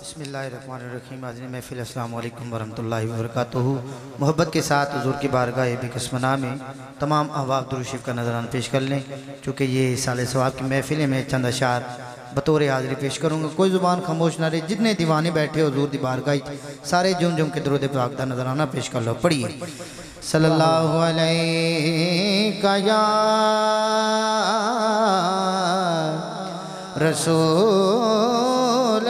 बसमीम महफिल अस्सलाम वालेकुम वरहमतुल्लाहि मोहब्बत के साथ हजूर की बारगाह बेकसमना में तमाम अहबाब दुरुशिफ का नजरान पेश कर लें चूँकि ये साल सवाब की महफिल में चंद अशार बतौर हाजिरी पेश करूँगा। कोई ज़ुबान खामोश ना रहे, जितने दीवाने बैठे हजूर की बारगाह, सारे जुम जुम के दरुद पाक का नजराना पेश कर लो। पढ़िए। सल्लल्लाहु अलैहि रसूल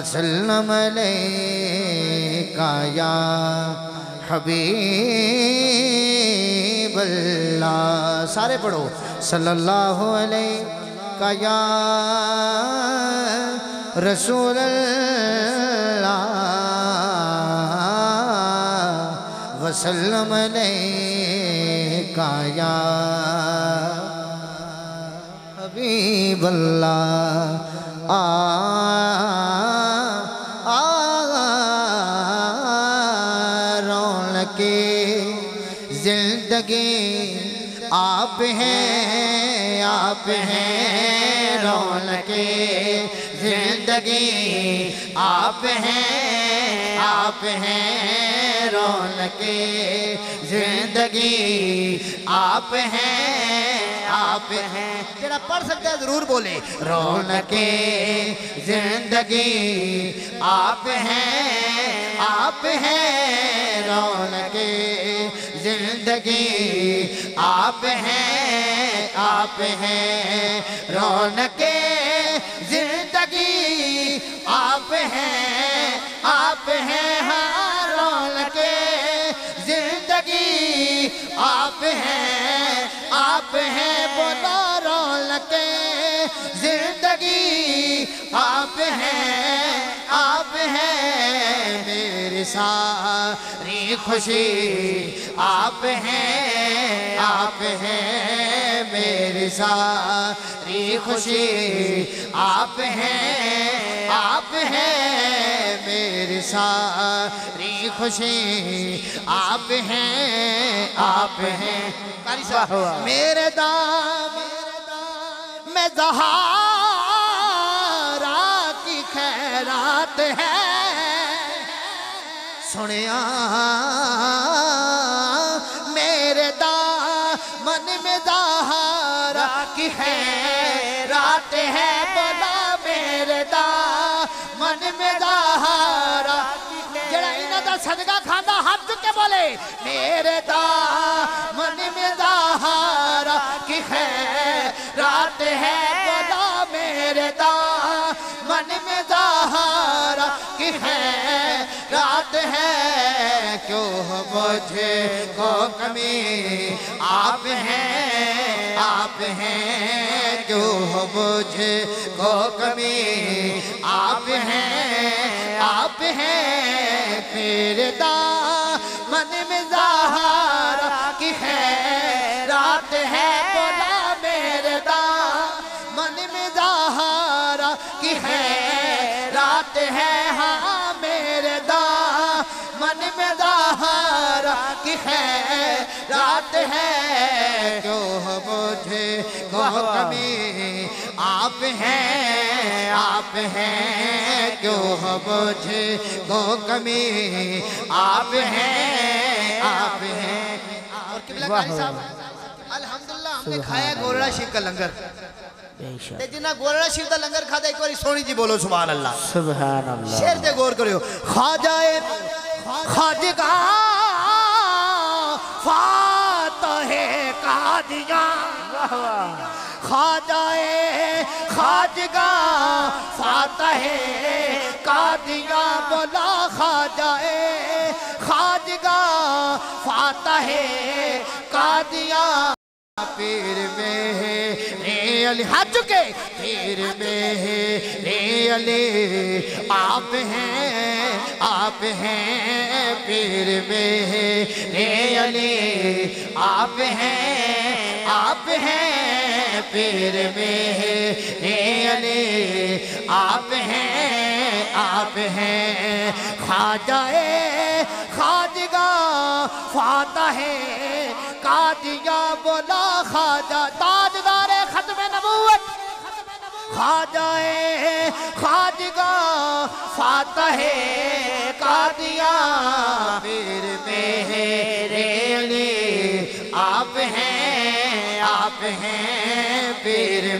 वसल्लम अलैका या हबीब अल्लाह सारे पढ़ो। सल्लल्लाहु अलैका या रसूल वसल्लम अलैका या हबीब अल्लाह आ आ ज़िंदगी आप हैं आप हैं रौनके। ज़िंदगी, आप हैं आप हैं रौनके। ज़िंदगी, आप हैं आप हैं। जरा पढ़ सकते हैं, ज़रूर बोले। रौनके, ज़िंदगी, आप हैं आप हैं रौनके। ज़िंदगी आप हैं आप हैं, रौनके ज़िंदगी। आप हैं आप हैं हाँ रौनके ज़िंदगी। आप हैं आप हैं, बोलो। रौनके ज़िंदगी आप हैं आप हैं मेरी सारी खुशी आप हैं आप हैं मेरी सारी खुशी आप हैं आप हैं मेरी सारी खुशी आप हैं आप हैं। मेरे दाम में जहारा की खैरात है। सुनिया, मेरे दा मन में दहारा की है रात है। बोला, मेरे दा मन में दहारा जरा इन्हों का सदका खांदा हाथ चुक बोले, मेरे है बोला मेरे दा। मन में दहारा की है, रात है, क्यों मुझे को कमी? आप हैं आप हैं, क्यों मुझे को कमी? आप हैं आप हैं, मेरे दा। मन में जहारा कि है की है रात है हाँ मेरे दा। मन में दहारा की है रात है। क्यों मुझे कमी आप हैं आप हैं। क्यों मुझे को कमी आप हैं आप हैं। और किबला साहब अल्हम्दुलिल्लाह हमने खाया गोरड़ा शिव का लंगर। ਤੇ ਜਿੰਨਾ ਗੋਰੜਾ ਸ਼ਿਵ ਦਾ ਲੰਗਰ ਖਾਦਾ ਇੱਕ ਵਾਰੀ ਸੋਹਣੀ ਜੀ ਬੋਲੋ ਸੁਭਾਨ ਅੱਲਾਹ सुबहान अल्लाह शेर ते गौर करियो खाजाए खाजगा फातहे कादिया खाजाए खाजगा फातहे कादिया बोला खाजाए खाजगा फातहे कादिया पीर में है रे अली हाथ चुके। पीर में है अली आप हैं आप हैं। पीर में है अली आप हैं आप हैं। पीर में है अली आप हैं आप हैं। खाजाए खाजगा फाता है, कादिया बोला खाजा ताजदार खत्म नबूवत। खा जाए खाजगा फातह कादिया फिर मेरे आप हैं आप हैं मेरे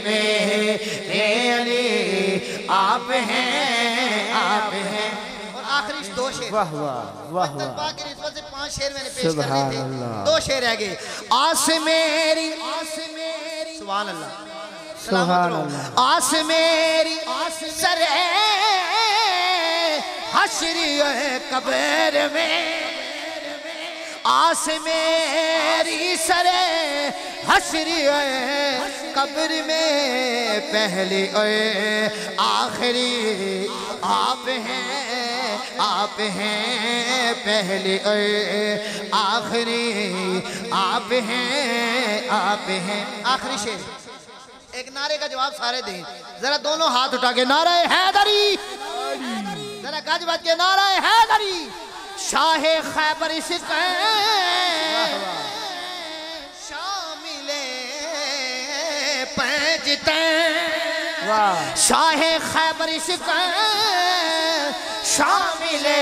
लिए आप हैं आप हैं। दो शेर वाह वाह वाह वाह। पाक की निस्बत से पाँच शेर मैंने पेश करने सुभान थे। अल्लाह। दो शेर रह गए। आस मेरी आस मेरी। सुभान अल्लाह। सुभान। अल्लाह। आस मेरी आस सरे हशरी कब्र में। आस मेरी सरे हशरी कब्र में। पहले ओए आखिरी आप हैं। आप हैं पहले ओए आखिरी। आप हैं आप हैं। आखिरी शेर। एक नारे का जवाब सारे दें। जरा दोनों हाथ उठा के नारा हैदरी। जरा गज बज के नारा हैदरी। शाह खैबर शामिले पैजते। शाह खैबर इश्क शामिले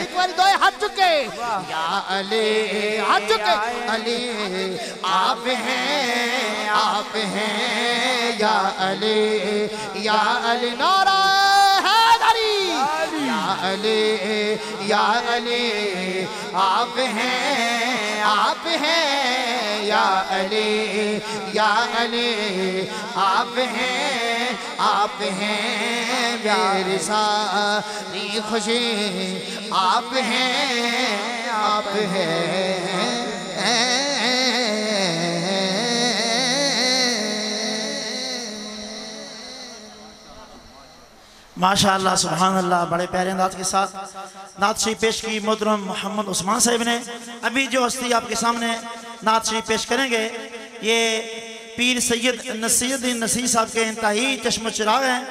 एक बार दो हाथ चुके। या अली हाथ चुके। अली आप हैं आप हैं। या अली या अली नारा अली, या अली, आप हैं आप हैं, या अली या अली, आप हैं आप हैं, मेरी सारी खुशी, आप हैं आप हैं माशाअल्लाह सुभान अल्लाह बड़े प्यारे अंदाज के साथ। नात शरीफ पेश की मोहतरम मोहम्मद उस्मान साहब ने। अभी जो हस्ती आपके सामने नात शरीफ पेश करेंगे, ये पीर सैयद नसीरुद्दीन नसीर साहब के इंतहाई चश्म चिराग हैं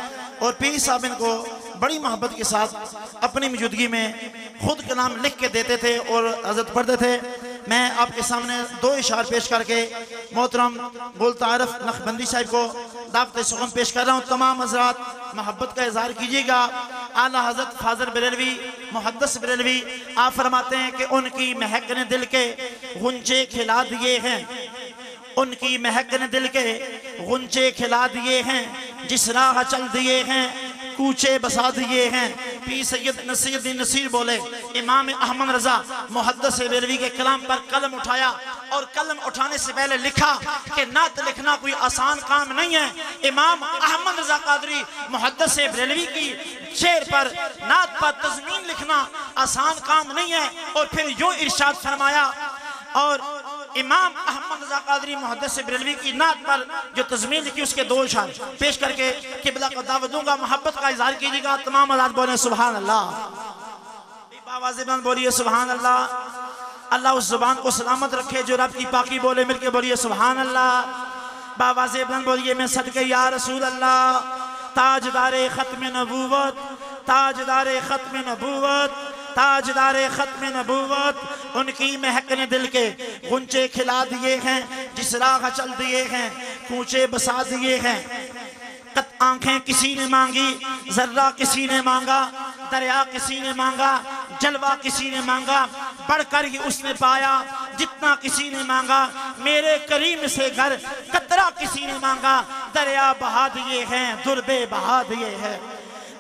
और पीर साहब इनको बड़ी मोहब्बत के साथ अपनी मौजूदगी में खुद का नाम लिख के देते थे और हज़रत पढ़ते थे। मैं आपके सामने दो इशार पेश करके मोहतरम गुल तारफ नखबंदी साहब को दावत सुगम पेश कर रहा हूँ। तमाम हजरात, मोहब्बत का इजहार कीजिएगा। आला हज़रत फाजर बरेलवी मुहदस बरेलवी, आप फरमाते हैं कि उनकी महक ने दिल के गुंजे खिला दिए हैं। उनकी महक ने दिल के गुंजे खिला दिए हैं। जिस राह चल दिए हैं, कूचे बसा दिए हैं। पी सैयद नसीरुद्दीन नसीर बोले, इमाम अहमद रजा, मुहद्दस बेलवी के कलाम पर कलम उठाया। और कलम उठाने से पहले लिखा कि नात लिखना कोई आसान काम नहीं है। इमाम अहमद रजा कादरी मुहद्दस बेलवी की शेर पर नात पर तजमीन लिखना आसान काम नहीं है और फिर यूँ इरशाद फरमाया, और इमाम अहमद रजा कादरी मुहद्दस बरेलवी की नात पर जो तजमीन लिखी उसके दो इशार पेश करके किबला को दावत दूँगा, मोहब्बत का इजहार कीजिएगा, तमाम आज़ाद बोले सुबहान अल्लाह बोलिए सुबहान अल्लाह अल्लाह उस ज़ुबान को सलामत रखे, जो रब की पाकी बोले मिल के बोलिए सुबहान अल्लाह बाबाज बुलंद बोलिए, मैं सदके, या रसूल अल्लाह ताजदार खत्म नबूवत, ताजदार खत्म नबूवत, ताजदार खत्म नबूवत। उनकी महक ने दिल के गुंचे खिला दिए हैं, जिस राह चल दिए हैं, कूचे बसा दिए हैं। आँखें किसी ने मांगी, जर्रा किसी ने मांगा, दरिया किसी ने मांगा, जलवा किसी ने मांगा बढ़कर ही उसने पाया, जितना किसी ने मांगा, मेरे करीम से घर, कतरा किसी ने मांगा। दरिया बहा दिए हैं, दुर्बे बहा दिए हैं।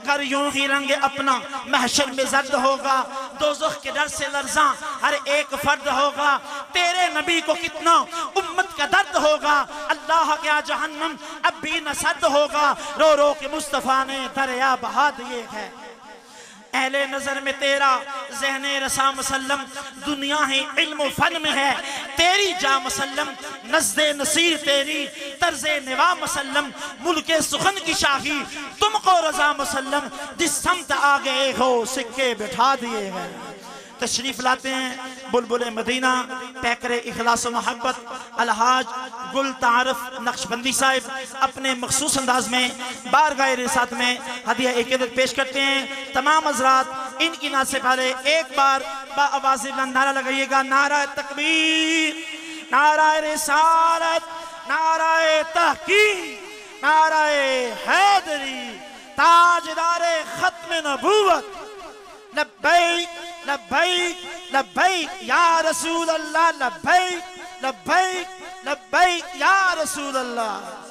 कर यूँ ही रंग अपना, महशर में जर्द होगा। दोजख के डर से लर्जा, हर एक फर्द होगा। तेरे नबी को कितना उम्मत का दर्द होगा। अल्लाह क्या जहन्नम अब भी न सर्द होगा। रो रो के मुस्तफ़ा ने दरिया बहा दिए है। अहले नज़र में तेरा जहन रसा मसलम दुनिया ही इल्म फन में है। तेरी जा मसलम नजद नसीर तेरी, तर्ज नवा मसलम मुल्क सुखन की शाही, तुमको रजा मसलम जिस समत आ गए हो, सिक्के बिठा दिए हैं। तशरीफ़ लाते हैं, बुलबुल मदीना, पैकर इखलास मोहब्बत, अलहाज गुल तारफ नक्शबंदी साहब अपने मखसूस अंदाज में बार गाय साथ में हदिया एक पेश करते हैं। तमाम हजरात इनकी नात से पहले एक बार आवाज़ नारा लगाइएगा। नारा तकबीर नारा रिसालत, नाराए तहकी नाराए हैदरी ताजदारे खत्म नबूवत लब्बैक लब्बैक लब्बैक या रसूल अल्लाह लब्बैक लब्बैक लब्बैक या रसूल अल्लाह